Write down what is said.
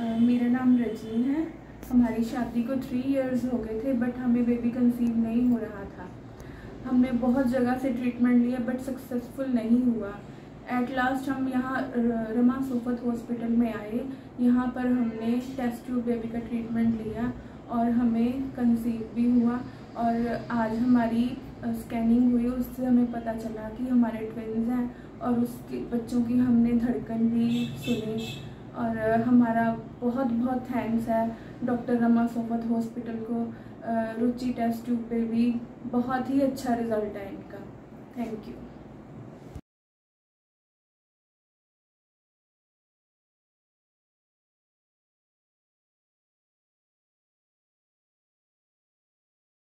मेरा नाम रजनी है। हमारी शादी को थ्री इयर्स हो गए थे बट हमें बेबी कंसीव नहीं हो रहा था। हमने बहुत जगह से ट्रीटमेंट लिया बट सक्सेसफुल नहीं हुआ। एट लास्ट हम यहाँ रमा सोफत हॉस्पिटल में आए। यहाँ पर हमने टेस्ट ट्यूब बेबी का ट्रीटमेंट लिया और हमें कंसीव भी हुआ और आज हमारी स्कैनिंग हुई। उससे हमें पता चला कि हमारे ट्विन्स हैं और उसके बच्चों की हमने धड़कन भी सुनी। और हमारा बहुत बहुत थैंक्स है डॉक्टर रमा सोफत हॉस्पिटल को। रुचि टेस्ट ट्यूब पे भी। बहुत ही अच्छा रिज़ल्ट है इनका। Thank you